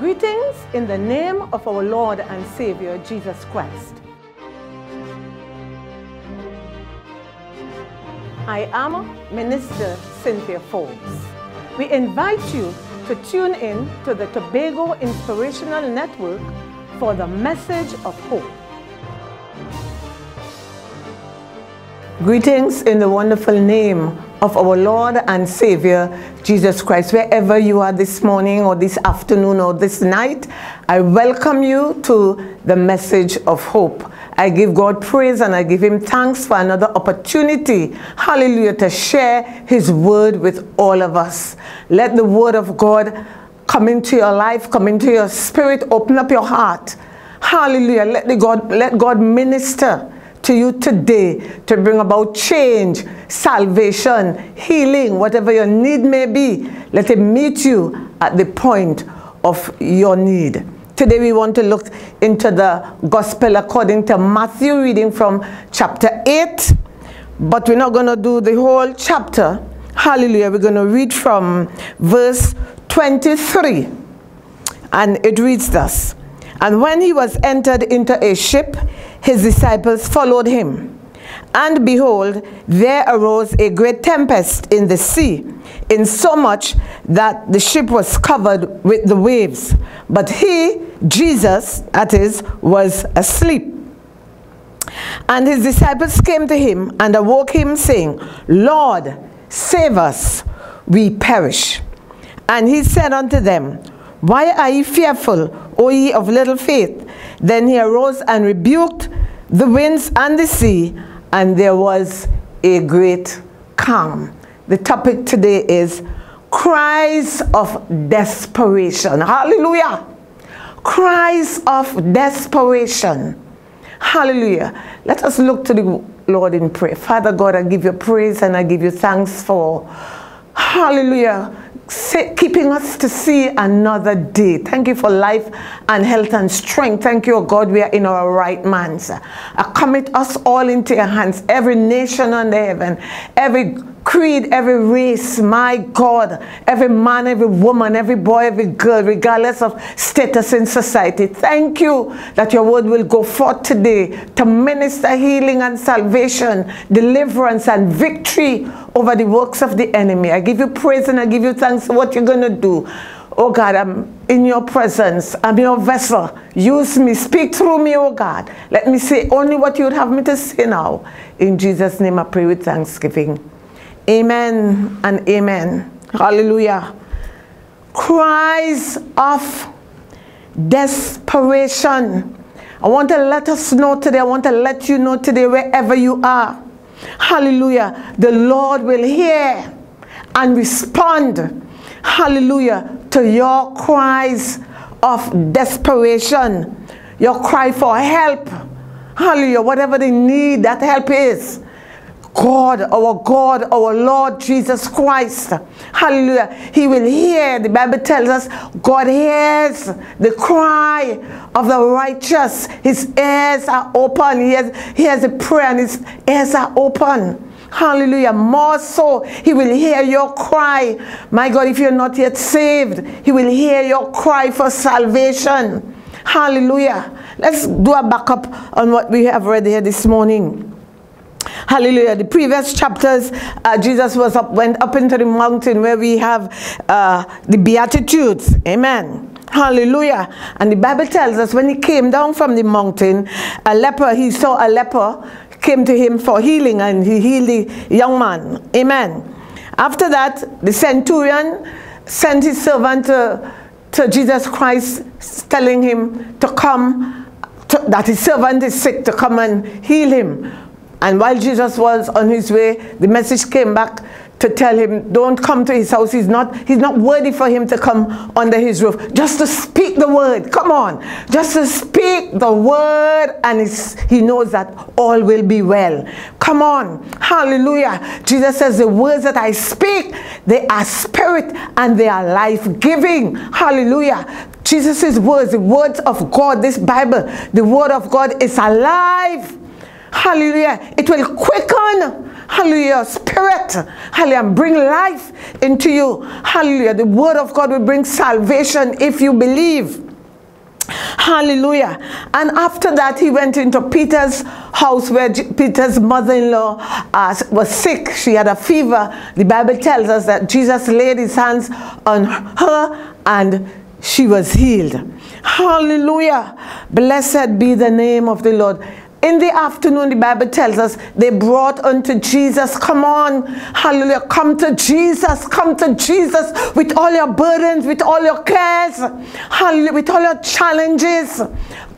Greetings in the name of our Lord and Savior Jesus Christ. I am Minister Cynthia Forbes. We invite you to tune in to the Tobago Inspirational Network for the message of hope. Greetings in the wonderful name of our Lord and Savior, Jesus Christ. Wherever you are this morning or this afternoon or this night, I welcome you to the message of hope. I give God praise and I give Him thanks for another opportunity, hallelujah, to share His word with all of us. Let the word of God come into your life, come into your spirit, open up your heart. Hallelujah. Let, the God, let God minister to you today to bring about change, salvation, healing, whatever your need may be. Let Him meet you at the point of your need. Today we want to look into the gospel according to Matthew, reading from chapter 8. But we're not going to do the whole chapter. Hallelujah. We're going to read from verse 23. And it reads thus And when he was entered into a ship, his disciples followed him. And behold, there arose a great tempest in the sea, insomuch that the ship was covered with the waves. But he, Jesus, that is, was asleep. And his disciples came to him and awoke him, saying, Lord, save us, we perish. And he said unto them, Why are ye fearful, O ye of little faith? Then he arose and rebuked the winds and the sea, and there was a great calm. The topic today is cries of desperation. Hallelujah. Cries of desperation. Hallelujah. Let us look to the Lord in prayer. Father God, I give you praise and I give you thanks for, hallelujah, keeping us to see another day. Thank you for life and health and strength. Thank you, oh God, we are in our right minds. I commit us all into your hands, every nation under heaven, every creed, every race, my God, every man, every woman, every boy, every girl, regardless of status in society. Thank you that your word will go forth today to minister healing and salvation, deliverance and victory over the works of the enemy. I give you praise and I give you thanks for what you're going to do. Oh God, I'm in your presence. I'm your vessel. Use me. Speak through me, oh God. Let me say only what you would have me to say now. In Jesus' name I pray with thanksgiving. Amen and amen. Hallelujah. Cries of desperation. I want to let us know today, I want to let you know today, wherever you are. Hallelujah. The Lord will hear and respond. Hallelujah. To your cries of desperation, your cry for help. Hallelujah. Whatever the need that help is. God, our God, our Lord Jesus Christ. Hallelujah. He will hear. The Bible tells us God hears the cry of the righteous. His ears are open. He has, he a prayer and his ears are open. Hallelujah. More so, he will hear your cry. My God, if you're not yet saved, he will hear your cry for salvation. Hallelujah. Let's do a backup on what we have read here this morning. Hallelujah. The previous chapters, uh, Jesus was up, went up into the mountain where we have uh, the Beatitudes. Amen. Hallelujah. And the Bible tells us when he came down from the mountain, a leper, he saw a leper, came to him for healing and he healed the young man. Amen. After that, the centurion sent his servant to, to Jesus Christ, telling him to come, to, that his servant is sick, to come and heal him. And while Jesus was on his way, the message came back to tell him, don't come to his house. He's not, he's not worthy for him to come under his roof. Just to speak the word. Come on. Just to speak the word and he knows that all will be well. Come on. Hallelujah. Jesus says the words that I speak, they are spirit and they are life-giving. Hallelujah. Jesus' words, the words of God, this Bible, the word of God is alive Hallelujah. It will quicken. hallelujah, spirit, hallelujah, bring life into you. Hallelujah. The word of God will bring salvation if you believe. Hallelujah. And after that, he went into Peter's house where Peter's mother in law uh, was sick. She had a fever. The Bible tells us that Jesus laid his hands on her and she was healed. Hallelujah. Blessed be the name of the Lord. In the afternoon, the Bible tells us they brought unto Jesus. Come on, hallelujah. Come to Jesus. Come to Jesus with all your burdens, with all your cares, hallelujah, with all your challenges.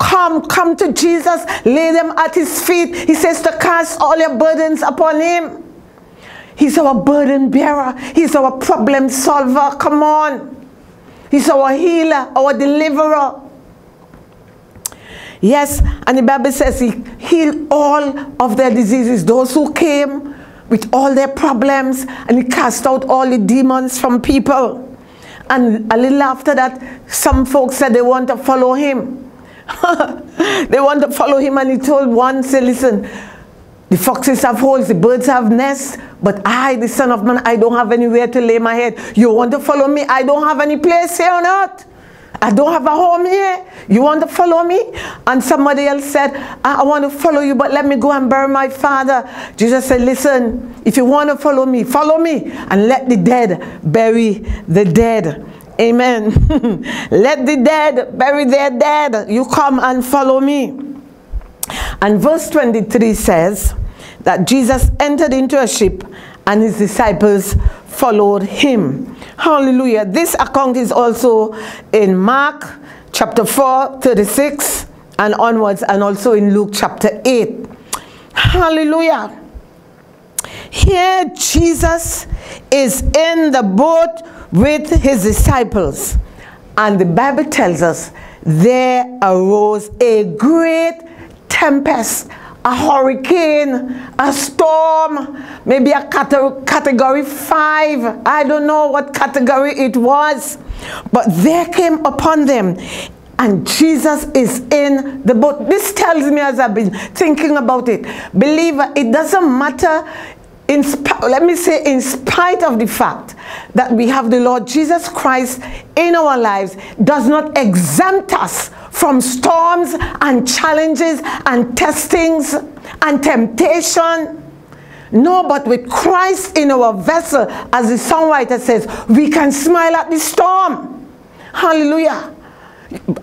Come, come to Jesus. Lay them at his feet. He says to cast all your burdens upon him. He's our burden bearer. He's our problem solver. Come on. He's our healer, our deliverer. Yes, and the Bible says he healed all of their diseases. Those who came with all their problems and he cast out all the demons from people. And a little after that, some folks said they want to follow him. they want to follow him and he told one, say, listen, the foxes have holes, the birds have nests, but I, the son of man, I don't have anywhere to lay my head. You want to follow me? I don't have any place here on earth. I don't have a home here. You want to follow me? And somebody else said, I, I want to follow you, but let me go and bury my father. Jesus said, listen, if you want to follow me, follow me and let the dead bury the dead. Amen. let the dead bury their dead. You come and follow me. And verse 23 says that Jesus entered into a ship and his disciples followed him. Hallelujah. This account is also in Mark chapter 4, 36 and onwards, and also in Luke chapter 8. Hallelujah. Here Jesus is in the boat with his disciples. And the Bible tells us there arose a great tempest a hurricane, a storm, maybe a category five. I don't know what category it was. But there came upon them and Jesus is in the boat. This tells me as I've been thinking about it, believer, it doesn't matter in let me say in spite of the fact that we have the Lord Jesus Christ in our lives does not exempt us from storms and challenges and testings and temptation. No, but with Christ in our vessel, as the songwriter says, we can smile at the storm. Hallelujah.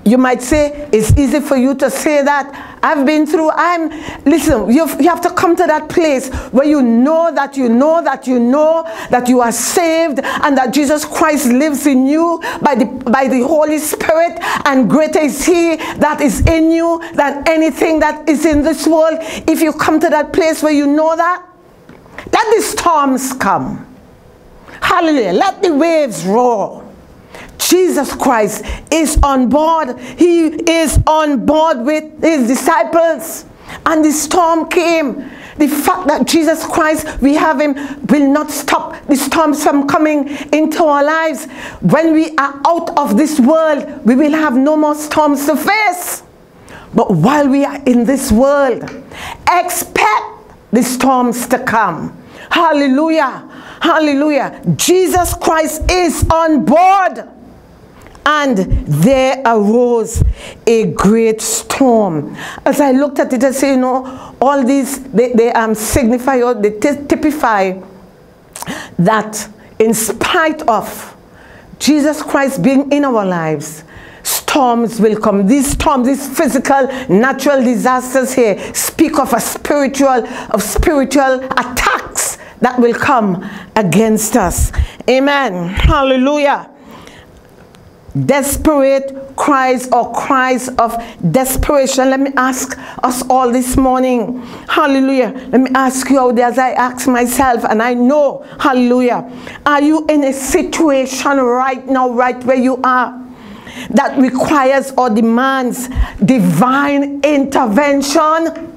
You might say, it's easy for you to say that. I've been through, I'm, listen, you have to come to that place where you know that you know that you know that you are saved and that Jesus Christ lives in you by the, by the Holy Spirit and greater is he that is in you than anything that is in this world. If you come to that place where you know that, let the storms come. Hallelujah. Let the waves roar. Jesus Christ is on board. He is on board with his disciples. And the storm came. The fact that Jesus Christ, we have him, will not stop the storms from coming into our lives. When we are out of this world, we will have no more storms to face. But while we are in this world, expect the storms to come. Hallelujah. Hallelujah. Jesus Christ is on board and there arose a great storm. As I looked at it, I said, you know, all these, they, they um, signify or they typify that in spite of Jesus Christ being in our lives, storms will come. These storms, these physical, natural disasters here speak of a spiritual, of spiritual attacks that will come against us. Amen. Hallelujah desperate cries or cries of desperation. Let me ask us all this morning, hallelujah. Let me ask you out there as I ask myself, and I know, hallelujah, are you in a situation right now, right where you are? That requires or demands divine intervention?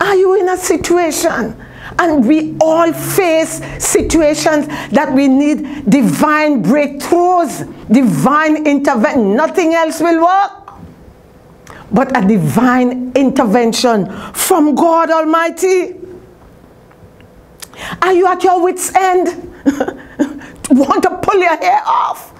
Are you in a situation and we all face situations that we need divine breakthroughs, divine intervention. Nothing else will work but a divine intervention from God Almighty. Are you at your wits' end? want to pull your hair off?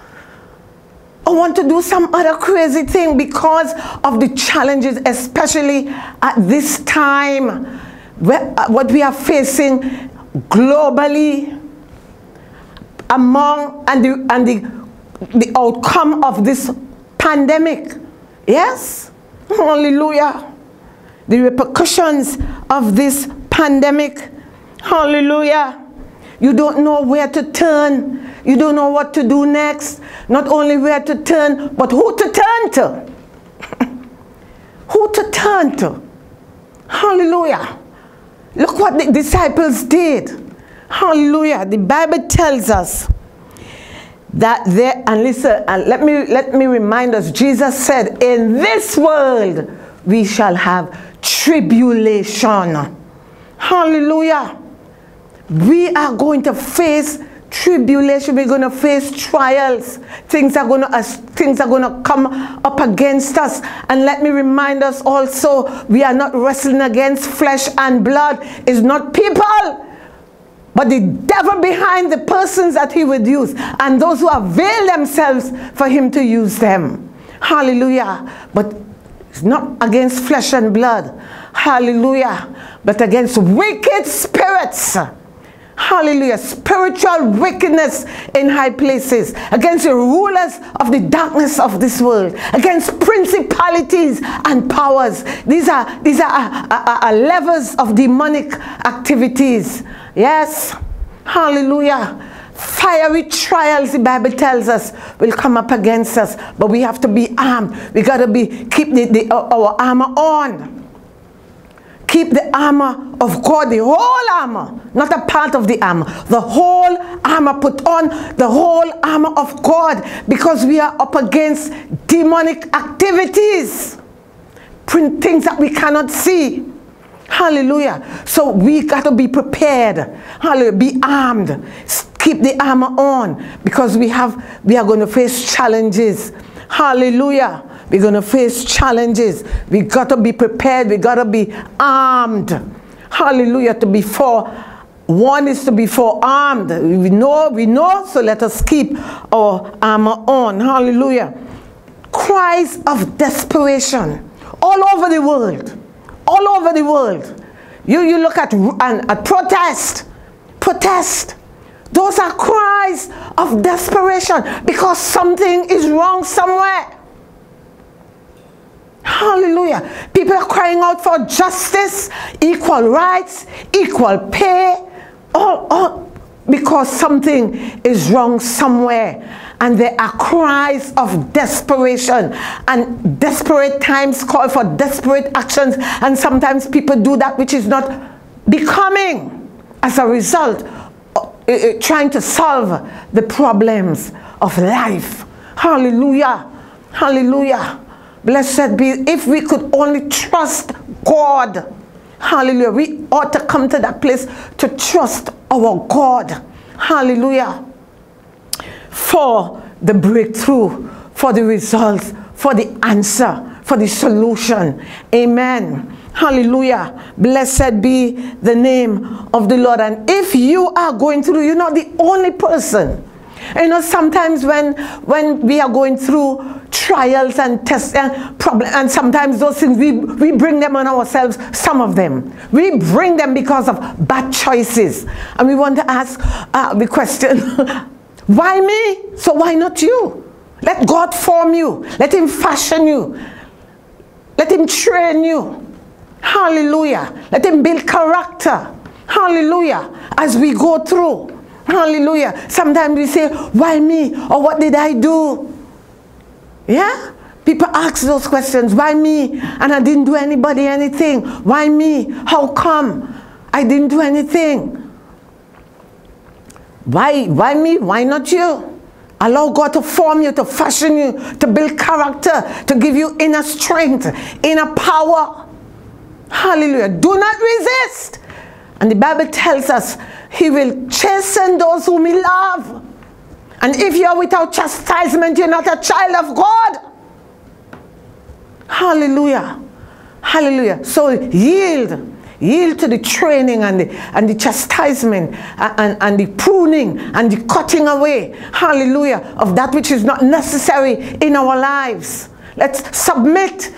Or want to do some other crazy thing because of the challenges, especially at this time, Uh, what we are facing globally among and the, and the, the outcome of this pandemic. Yes? Hallelujah. The repercussions of this pandemic. Hallelujah. You don't know where to turn. You don't know what to do next. Not only where to turn, but who to turn to. who to turn to. Hallelujah. Look what the disciples did. Hallelujah. The Bible tells us that there, and listen, and let me, let me remind us, Jesus said, in this world we shall have tribulation. Hallelujah. We are going to face tribulation. We're going to face trials. Things are going to uh, things are going to come up against us. And let me remind us also, we are not wrestling against flesh and blood. It's not people but the devil behind the persons that he would use and those who avail themselves for him to use them. Hallelujah. But it's not against flesh and blood. Hallelujah. But against wicked spirits. Hallelujah. Spiritual wickedness in high places. Against the rulers of the darkness of this world. Against principalities and powers. These are, these are, are, are, are levels of demonic activities. Yes. Hallelujah. Fiery trials, the Bible tells us, will come up against us. But we have to be armed. We got to be keep the, the, our armor on. Keep the armor of God, the whole armor, not a part of the armor. The whole armor, put on the whole armor of God because we are up against demonic activities, things that we cannot see. Hallelujah. So we got to be prepared. Hallelujah. Be armed. Keep the armor on because we have we are going to face challenges. Hallelujah. We're going to face challenges. We got to be prepared. We got to be armed. Hallelujah. To be for one is to be forearmed. We know, we know, so let us keep our armor on. Hallelujah. Cries of desperation all over the world all over the world. You, you look at, and, at protest, protest. Those are cries of desperation because something is wrong somewhere. Hallelujah. People are crying out for justice, equal rights, equal pay, all, all because something is wrong somewhere. And there are cries of desperation. And desperate times call for desperate actions. And sometimes people do that which is not becoming as a result uh, uh, trying to solve the problems of life. Hallelujah. Hallelujah blessed be if we could only trust god hallelujah we ought to come to that place to trust our god hallelujah for the breakthrough, for the results, for the answer, for the solution. Amen. Hallelujah. Blessed be the name of the Lord. And if you are going through, you're not the only person. You know, sometimes when when we are going through trials and tests and problems, and sometimes those things we, we bring them on ourselves, some of them. We bring them because of bad choices. And we want to ask uh, the question, Why me? So why not you? Let God form you. Let him fashion you. Let him train you. Hallelujah. Let him build character. Hallelujah. As we go through. Hallelujah. Sometimes we say, why me? Or what did I do? Yeah? People ask those questions. Why me? And I didn't do anybody anything. Why me? How come? I didn't do anything. Why, why me? Why not you? Allow God to form you, to fashion you, to build character, to give you inner strength, inner power. Hallelujah. Do not resist. And the Bible tells us he will chasten those whom he love. And if you're without chastisement, you're not a child of God. Hallelujah. Hallelujah. So yield. yield to the training and the, and the chastisement and, and, and the pruning and the cutting away, hallelujah, of that which is not necessary in our lives. Let's submit,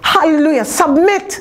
hallelujah, submit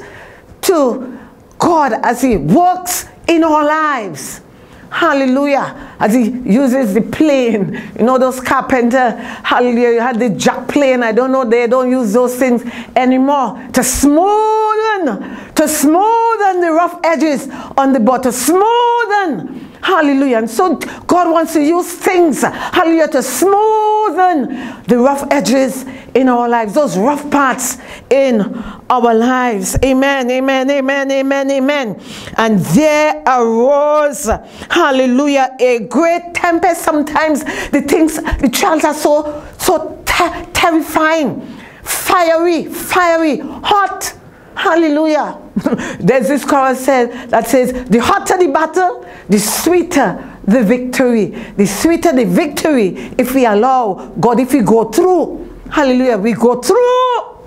to God as He works in our lives. Hallelujah. As he uses the plane. You know those carpenter, hallelujah, you had the jack plane. I don't know, they don't use those things anymore. To smoothen, to smoothen the rough edges on the boat, to smoothen Hallelujah. And so God wants to use things, hallelujah, to smoothen the rough edges in our lives, those rough parts in our lives. Amen, amen, amen, amen, amen. And there arose, hallelujah, a great tempest. Sometimes the things, the trials are so, so ter terrifying, fiery, fiery, hot. Hallelujah. There's this chorus said, that says, the hotter the battle, the sweeter the victory. The sweeter the victory if we allow God, if we go through. Hallelujah. We go through.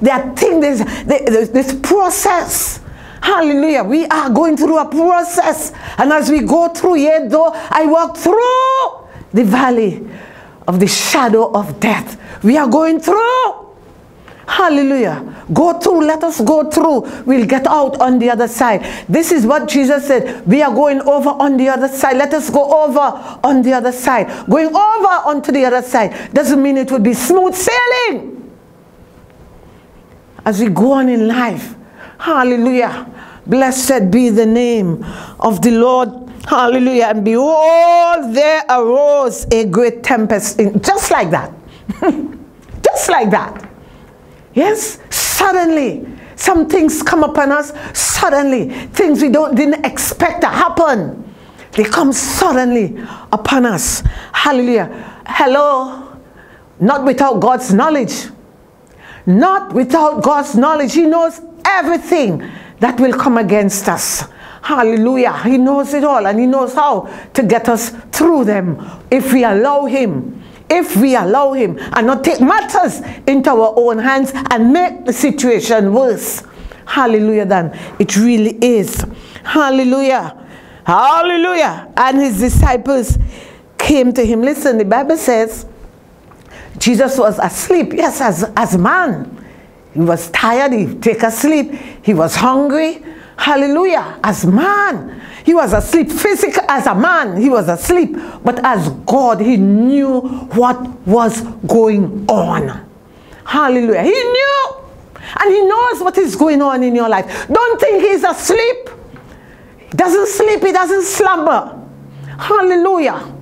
There are things, this, this process. Hallelujah. We are going through a process. And as we go through, yet though I walk through the valley of the shadow of death, we are going through. Hallelujah. Go through. Let us go through. We'll get out on the other side. This is what Jesus said. We are going over on the other side. Let us go over on the other side. Going over onto the other side doesn't mean it would be smooth sailing. As we go on in life. Hallelujah. Blessed be the name of the Lord. Hallelujah. And behold, there arose a great tempest. just like that. just like that. Yes, suddenly some things come upon us. Suddenly, things we don't didn't expect to happen. They come suddenly upon us. Hallelujah. Hello. Not without God's knowledge. Not without God's knowledge. He knows everything that will come against us. Hallelujah. He knows it all and He knows how to get us through them if we allow Him if we allow him and not take matters into our own hands and make the situation worse. Hallelujah, then it really is. Hallelujah. Hallelujah. And his disciples came to him. Listen, the Bible says Jesus was asleep. Yes, as, as man. He was tired, he take a sleep. He was hungry. Hallelujah. As man. He was asleep. Physical as a man, he was asleep. But as God, he knew what was going on. Hallelujah. He knew. And he knows what is going on in your life. Don't think he's asleep. He doesn't sleep, he doesn't slumber. Hallelujah.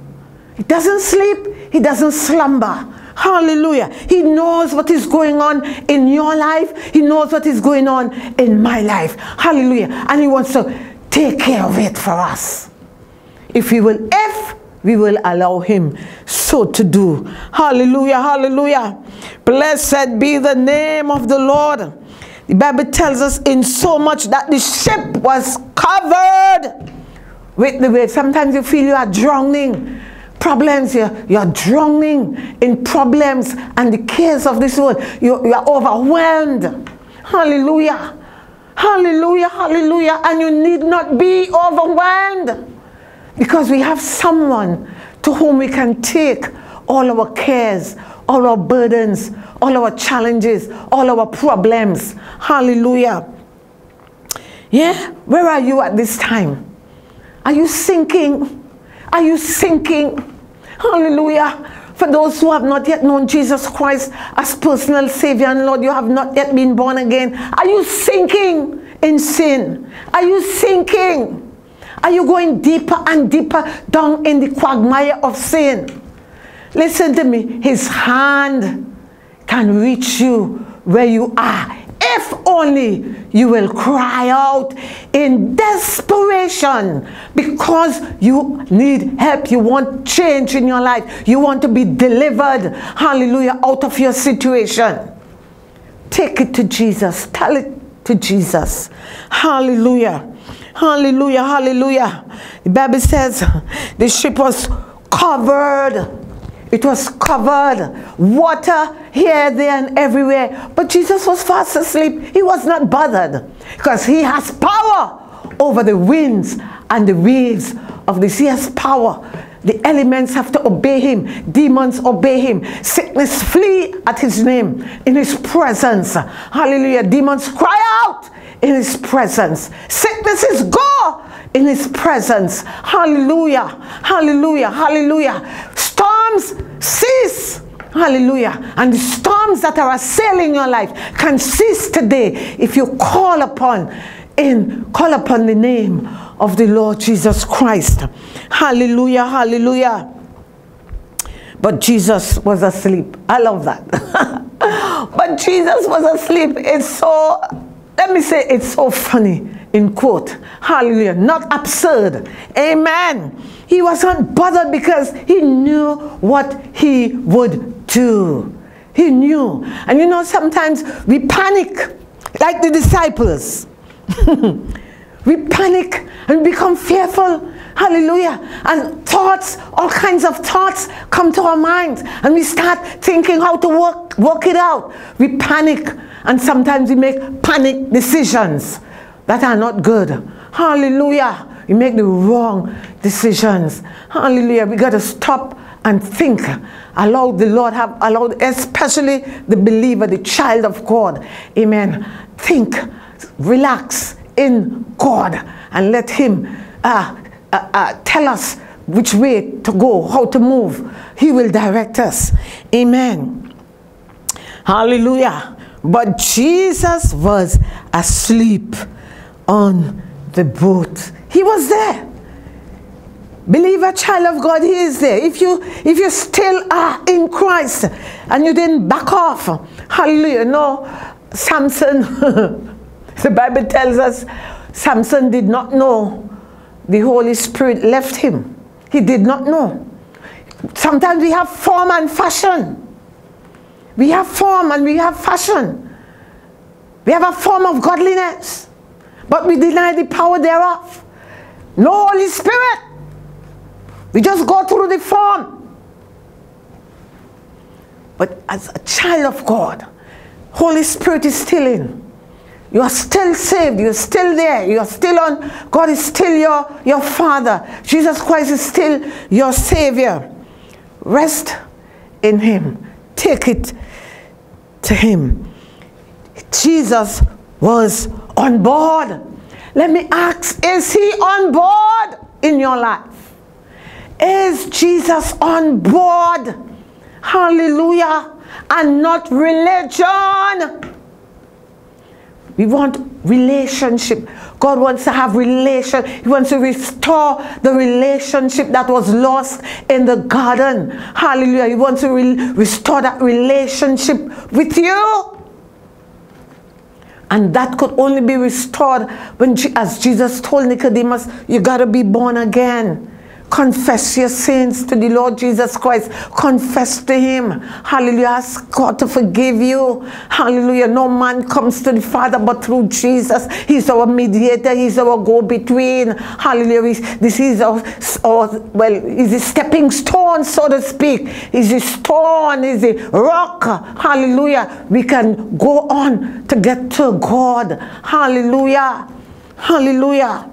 He doesn't sleep, he doesn't slumber. Hallelujah. He knows what is going on in your life. He knows what is going on in my life. Hallelujah. And he wants to take care of it for us. If we will, if we will allow him so to do. Hallelujah, hallelujah. Blessed be the name of the Lord. The Bible tells us in so much that the ship was covered with the waves. Sometimes you feel you are drowning. Problems, you're, you're drowning in problems and the cares of this world. You, you are overwhelmed. Hallelujah. Hallelujah, hallelujah. And you need not be overwhelmed because we have someone to whom we can take all our cares, all our burdens, all our challenges, all our problems. Hallelujah. Yeah, where are you at this time? Are you sinking? Are you sinking? Hallelujah. For those who have not yet known Jesus Christ as personal Savior and Lord, you have not yet been born again. Are you sinking in sin? Are you sinking? Are you going deeper and deeper down in the quagmire of sin? Listen to me. His hand can reach you where you are if only you will cry out in desperation because you need help. You want change in your life. You want to be delivered, hallelujah, out of your situation. Take it to Jesus. Tell it to Jesus. Hallelujah. Hallelujah. Hallelujah. The Bible says the ship was covered it was covered, water here, there, and everywhere. But Jesus was fast asleep. He was not bothered. because he has power over the winds and the waves of the sea. He has power. The elements have to obey him. Demons obey him. Sickness flee at his name, in his presence. Hallelujah. Demons cry out in his presence. Sicknesses go in his presence. Hallelujah. Hallelujah. Hallelujah. Storms cease. Hallelujah. And the storms that are assailing your life can cease today if you call upon in call upon the name of the Lord Jesus Christ. Hallelujah. Hallelujah. But Jesus was asleep. I love that. but Jesus was asleep. It's so let me say it's so funny in quote. Hallelujah. Not absurd. Amen. He wasn't bothered because he knew what he would do. He knew. And you know, sometimes we panic like the disciples. we panic and become fearful. Hallelujah. And thoughts, all kinds of thoughts come to our minds. And we start thinking how to work, work it out. We panic and sometimes we make panic decisions that are not good. Hallelujah. We make the wrong decisions. Hallelujah. We got to stop and think. Allow the Lord have allowed, especially the believer, the child of God. Amen. Think, relax in God, and let Him uh, uh, uh, tell us which way to go, how to move. He will direct us. Amen. Hallelujah. But Jesus was asleep on the boat. He was there. Believer, child of God, He is there. If you if you still are in Christ and you didn't back off, hallelujah. No, Samson, the Bible tells us Samson did not know the Holy Spirit left him. He did not know. Sometimes we have form and fashion. We have form and we have fashion. We have a form of godliness, but we deny the power thereof. No Holy Spirit. We just go through the form. But as a child of God, Holy Spirit is still in. You are still saved. You're still there. You're still on. God is still your, your Father. Jesus Christ is still your Savior. Rest in Him. Take it to him. Jesus was on board. Let me ask, is he on board in your life? Is Jesus on board? Hallelujah. And not religion. We want relationship. God wants to have relation. He wants to restore the relationship that was lost in the garden. Hallelujah. He wants to re restore that relationship with you. And that could only be restored when, as Jesus told Nicodemus, you got to be born again. Confess your sins to the Lord Jesus Christ. Confess to Him. Hallelujah. Ask God to forgive you. Hallelujah. No man comes to the Father but through Jesus. He's our mediator. He's our go-between. Hallelujah. This is our, our, well, is a stepping stone, so to speak. Is a stone. is a rock. Hallelujah. We can go on to get to God. Hallelujah. Hallelujah.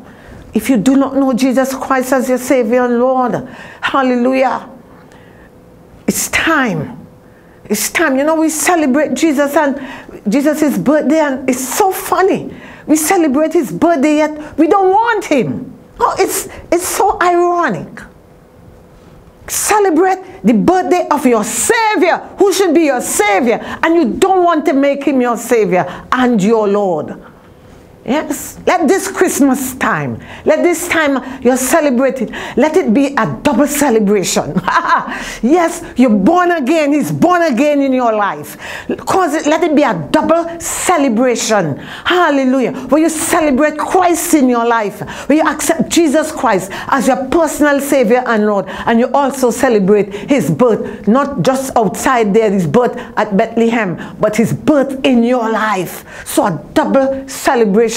If you do not know Jesus Christ as your Savior and Lord, hallelujah, it's time. It's time. You know, we celebrate Jesus and Jesus' birthday, and it's so funny. We celebrate his birthday, yet we don't want him. Oh, it's, it's so ironic. Celebrate the birthday of your Savior, who should be your Savior, and you don't want to make him your Savior and your Lord. Yes. Let this Christmas time, let this time you're celebrating, let it be a double celebration. yes, you're born again. He's born again in your life. Cause it, let it be a double celebration. Hallelujah. Where you celebrate Christ in your life, where you accept Jesus Christ as your personal Savior and Lord, and you also celebrate His birth, not just outside there, His birth at Bethlehem, but His birth in your life. So a double celebration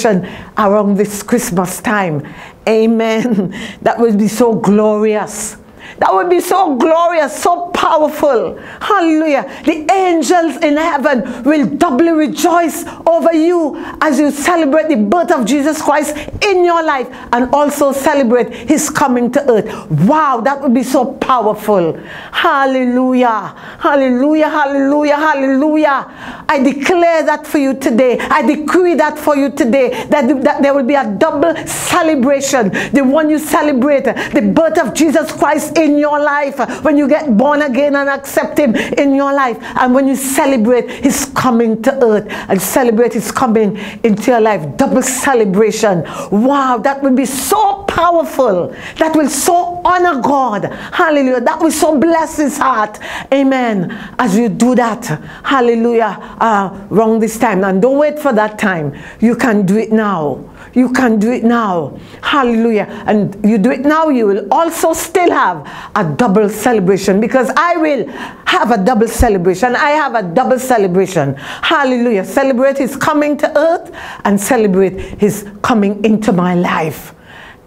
around this Christmas time. Amen. That would be so glorious. That would be so glorious, so powerful. Hallelujah. The angels in heaven will doubly rejoice over you as you celebrate the birth of Jesus Christ in your life and also celebrate his coming to earth. Wow, that would be so powerful. Hallelujah. Hallelujah. Hallelujah. Hallelujah. I declare that for you today. I decree that for you today that, that there will be a double celebration. The one you celebrate, the birth of Jesus Christ in your life. When you get born again and accept him in your life. And when you celebrate his coming to earth. And celebrate his coming into your life. Double celebration. Wow that will be so powerful. That will so honor God. Hallelujah. That will so bless his heart. Amen. As you do that. Hallelujah. Uh, wrong this time. And don't wait for that time. You can do it now. You can do it now. Hallelujah. And you do it now, you will also still have a double celebration because I will have a double celebration. I have a double celebration. Hallelujah. Celebrate his coming to earth and celebrate his coming into my life.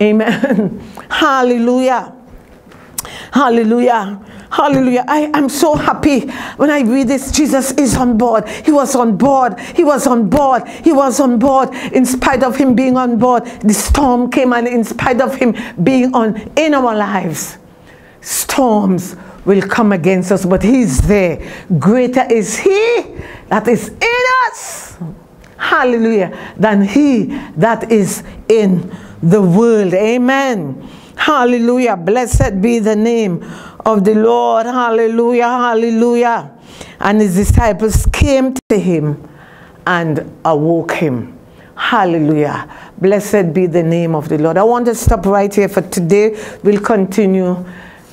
Amen. Hallelujah. Hallelujah. Hallelujah. I am so happy when I read this. Jesus is on board. He was on board. He was on board. He was on board. In spite of him being on board, the storm came and in spite of him being on in our lives, storms will come against us, but he's there. Greater is he that is in us. Hallelujah. Than he that is in the world. Amen. Hallelujah. Blessed be the name of the Lord. Hallelujah, hallelujah. And his disciples came to him and awoke him. Hallelujah. Blessed be the name of the Lord. I want to stop right here for today. We'll continue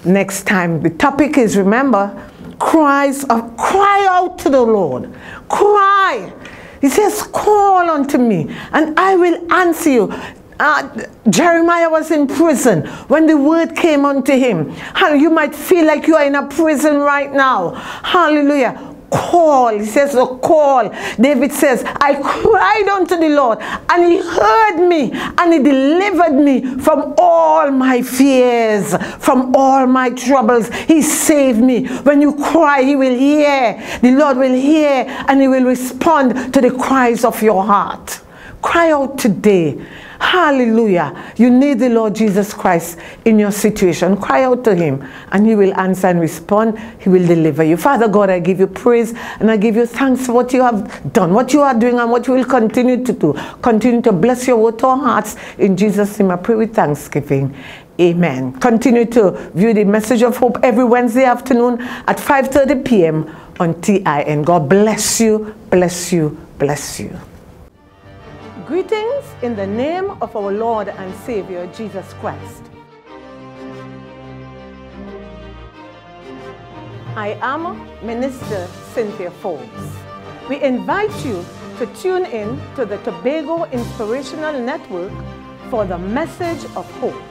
next time. The topic is remember, cries of cry out to the Lord. Cry. He says, call unto me and I will answer you. Uh, Jeremiah was in prison when the word came unto him. You might feel like you are in a prison right now. Hallelujah call. He says, a call. David says, I cried unto the Lord, and he heard me, and he delivered me from all my fears, from all my troubles. He saved me. When you cry, he will hear. The Lord will hear, and he will respond to the cries of your heart. Cry out today. Hallelujah. You need the Lord Jesus Christ in your situation. Cry out to him and he will answer and respond. He will deliver you. Father God, I give you praise and I give you thanks for what you have done, what you are doing and what you will continue to do. Continue to bless your to our hearts. In Jesus' name I pray with thanksgiving. Amen. Continue to view the message of hope every Wednesday afternoon at 5.30 p.m. on TIN. God bless you, bless you, bless you. Greetings in the name of our Lord and Savior Jesus Christ. I am Minister Cynthia Forbes. We invite you to tune in to the Tobago Inspirational Network for the message of hope.